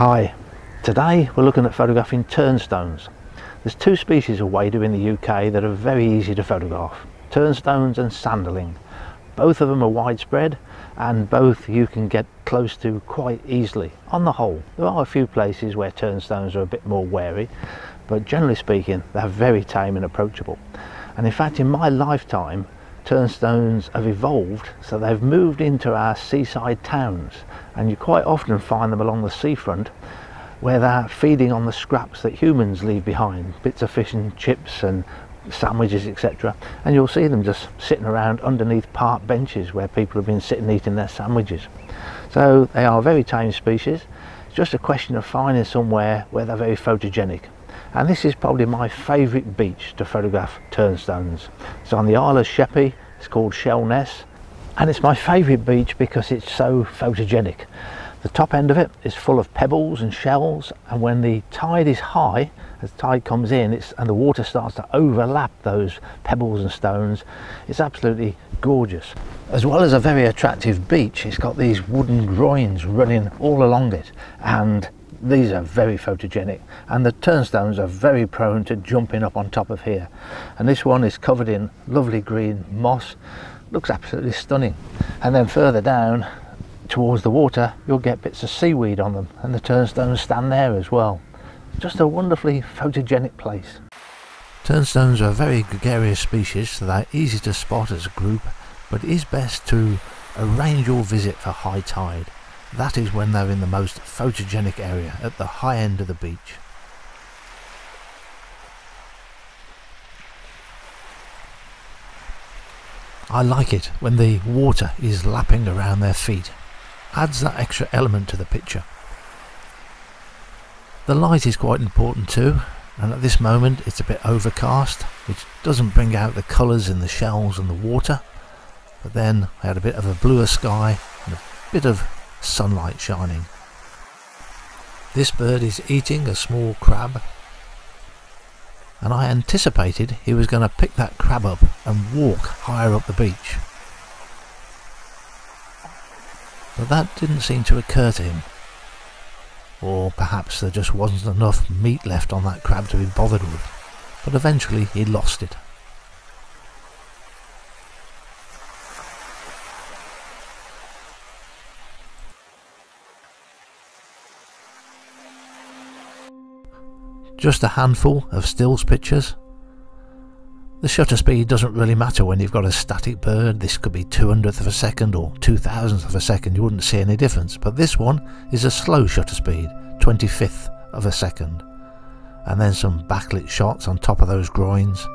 Hi, today we're looking at photographing turnstones. There's two species of wader in the UK that are very easy to photograph, turnstones and sanderling. Both of them are widespread and both you can get close to quite easily. On the whole, there are a few places where turnstones are a bit more wary, but generally speaking they're very tame and approachable. And in fact in my lifetime turnstones have evolved so they've moved into our seaside towns. And you quite often find them along the seafront where they're feeding on the scraps that humans leave behind bits of fish and chips and sandwiches etc and you'll see them just sitting around underneath park benches where people have been sitting eating their sandwiches. So they are a very tame species. It's just a question of finding somewhere where they're very photogenic and this is probably my favourite beach to photograph turnstones. It's on the Isle of Sheppey, it's called Shellness and it's my favourite beach because it's so photogenic. The top end of it is full of pebbles and shells and when the tide is high, as the tide comes in it's, and the water starts to overlap those pebbles and stones, it's absolutely gorgeous. As well as a very attractive beach, it's got these wooden groins running all along it and these are very photogenic and the turnstones are very prone to jumping up on top of here. And this one is covered in lovely green moss. Looks absolutely stunning. And then further down towards the water you'll get bits of seaweed on them and the turnstones stand there as well. Just a wonderfully photogenic place. Turnstones are a very gregarious species so they're easy to spot as a group but it is best to arrange your visit for high tide that is when they're in the most photogenic area, at the high end of the beach. I like it when the water is lapping around their feet. Adds that extra element to the picture. The light is quite important too, and at this moment it's a bit overcast, which doesn't bring out the colours in the shells and the water. But then I had a bit of a bluer sky and a bit of sunlight shining. This bird is eating a small crab and I anticipated he was going to pick that crab up and walk higher up the beach. But that didn't seem to occur to him. Or perhaps there just wasn't enough meat left on that crab to be bothered with. But eventually he lost it. Just a handful of stills pictures. The shutter speed doesn't really matter when you've got a static bird, this could be 200th of a second or 2000th of a second, you wouldn't see any difference, but this one is a slow shutter speed, 25th of a second. And then some backlit shots on top of those groins.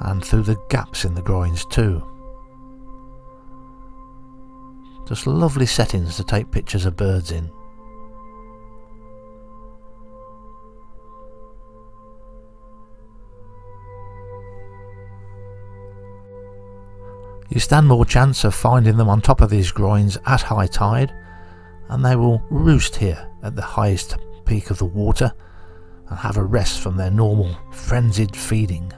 And through the gaps in the groins too. Just lovely settings to take pictures of birds in. You stand more chance of finding them on top of these groins at high tide and they will roost here at the highest peak of the water and have a rest from their normal frenzied feeding.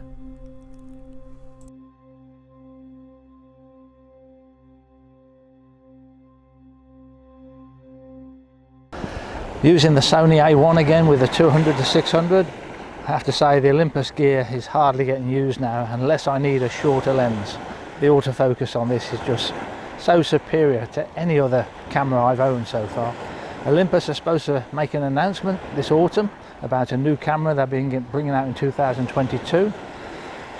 Using the Sony A1 again with the 200 to 600. I have to say the Olympus gear is hardly getting used now unless I need a shorter lens. The autofocus on this is just so superior to any other camera I've owned so far. Olympus are supposed to make an announcement this autumn about a new camera they're being, bringing out in 2022.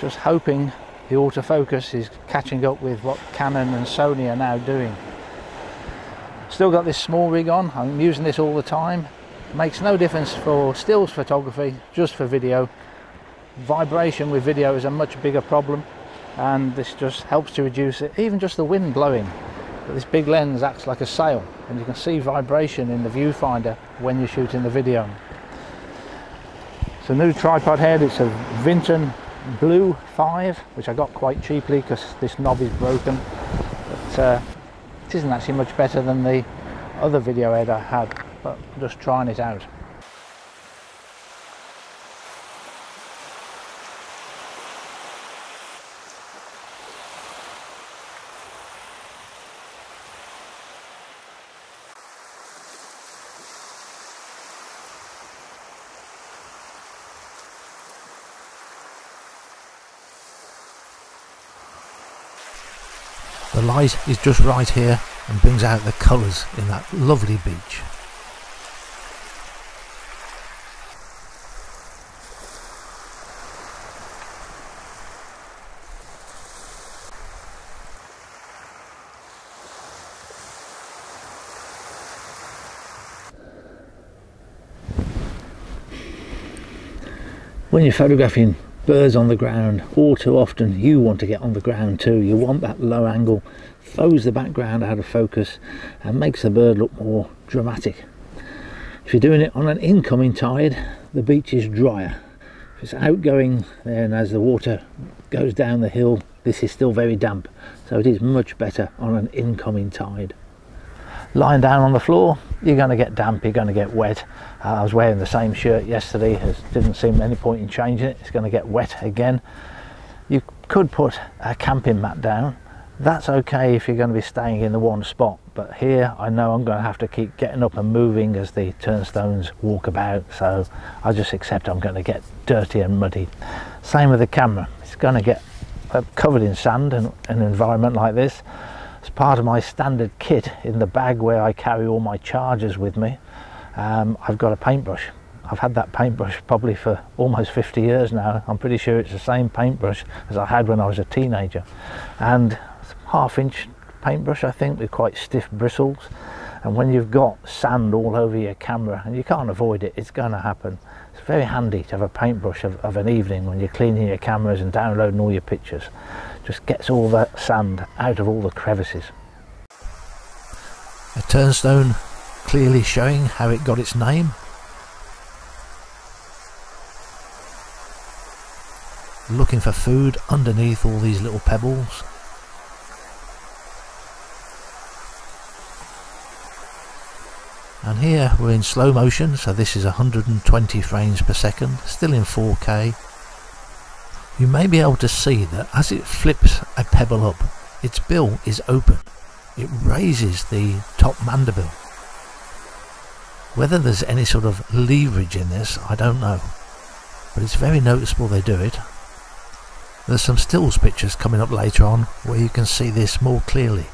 Just hoping the autofocus is catching up with what Canon and Sony are now doing. Still got this small rig on, I'm using this all the time. Makes no difference for stills photography, just for video. Vibration with video is a much bigger problem and this just helps to reduce it, even just the wind blowing. But this big lens acts like a sail and you can see vibration in the viewfinder when you're shooting the video. It's a new tripod head, it's a Vinten Blue 5 which I got quite cheaply because this knob is broken. But uh, it isn't actually much better than the other video head I had, but I'm just trying it out. The light is just right here and brings out the colours in that lovely beach. when you're photographing birds on the ground. All too often you want to get on the ground too. You want that low angle. Throws the background out of focus and makes the bird look more dramatic. If you're doing it on an incoming tide the beach is drier. If it's outgoing then as the water goes down the hill this is still very damp. So it is much better on an incoming tide lying down on the floor. You're going to get damp you're going to get wet. Uh, I was wearing the same shirt yesterday there didn't seem any point in changing it. It's going to get wet again. You could put a camping mat down. That's okay if you're going to be staying in the one spot but here I know I'm going to have to keep getting up and moving as the turnstones walk about so I just accept I'm going to get dirty and muddy. Same with the camera. It's going to get uh, covered in sand in an environment like this as part of my standard kit in the bag where I carry all my chargers with me um, I've got a paintbrush. I've had that paintbrush probably for almost 50 years now. I'm pretty sure it's the same paintbrush as I had when I was a teenager. And half inch paintbrush I think with quite stiff bristles. And when you've got sand all over your camera and you can't avoid it it's going to happen. It's very handy to have a paintbrush of, of an evening when you're cleaning your cameras and downloading all your pictures just gets all that sand out of all the crevices. A turnstone clearly showing how it got its name. Looking for food underneath all these little pebbles. And here we're in slow motion, so this is 120 frames per second, still in 4K you may be able to see that as it flips a pebble up, its bill is open. It raises the top mandible. Whether there's any sort of leverage in this, I don't know. But it's very noticeable they do it. There's some stills pictures coming up later on where you can see this more clearly.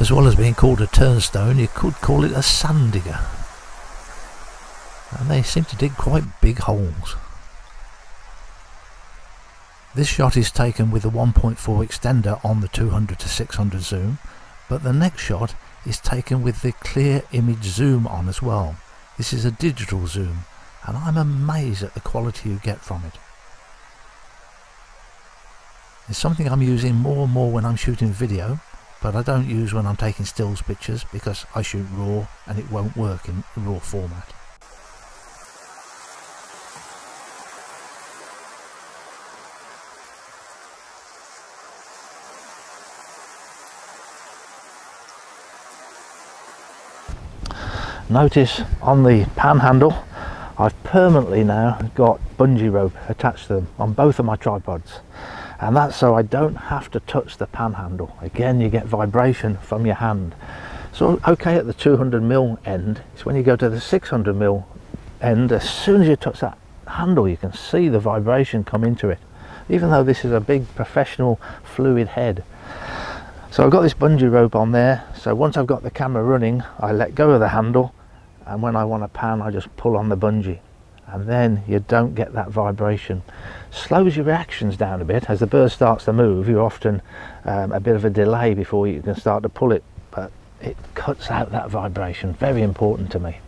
As well as being called a turnstone, you could call it a sand digger. And they seem to dig quite big holes. This shot is taken with the 1.4 extender on the 200 to 600 zoom, but the next shot is taken with the clear image zoom on as well. This is a digital zoom, and I'm amazed at the quality you get from it. It's something I'm using more and more when I'm shooting video, but I don't use when I'm taking stills pictures because I shoot raw and it won't work in raw format. Notice on the pan handle I've permanently now got bungee rope attached to them on both of my tripods and that's so I don't have to touch the pan handle again you get vibration from your hand. So okay at the 200 mil end it's when you go to the 600 mil end as soon as you touch that handle you can see the vibration come into it. Even though this is a big professional fluid head. So I've got this bungee rope on there. So once I've got the camera running I let go of the handle and when I want to pan I just pull on the bungee and then you don't get that vibration. Slows your reactions down a bit. As the bird starts to move you're often um, a bit of a delay before you can start to pull it but it cuts out that vibration. Very important to me.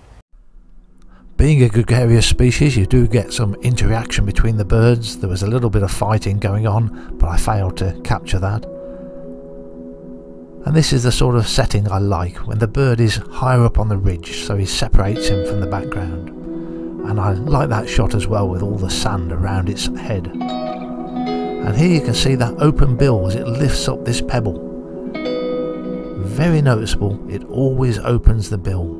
Being a gregarious species you do get some interaction between the birds. There was a little bit of fighting going on but I failed to capture that. And this is the sort of setting I like when the bird is higher up on the ridge so he separates him from the background and I like that shot as well with all the sand around its head. And here you can see that open bill as it lifts up this pebble. Very noticeable, it always opens the bill.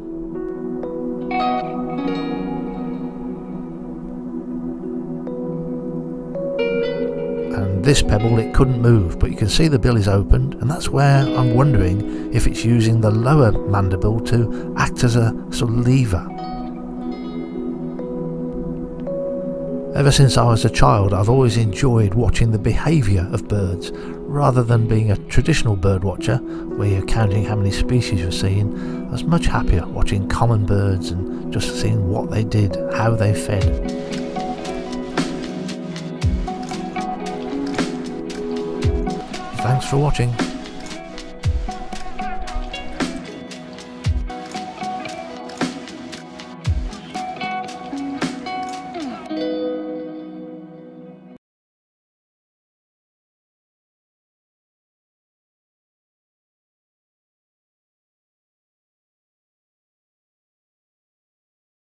And this pebble it couldn't move but you can see the bill is opened and that's where I'm wondering if it's using the lower mandible to act as a sort of lever Ever since I was a child, I've always enjoyed watching the behaviour of birds, rather than being a traditional bird watcher where you're counting how many species you're seeing. I was much happier watching common birds and just seeing what they did, how they fed. Thanks for watching.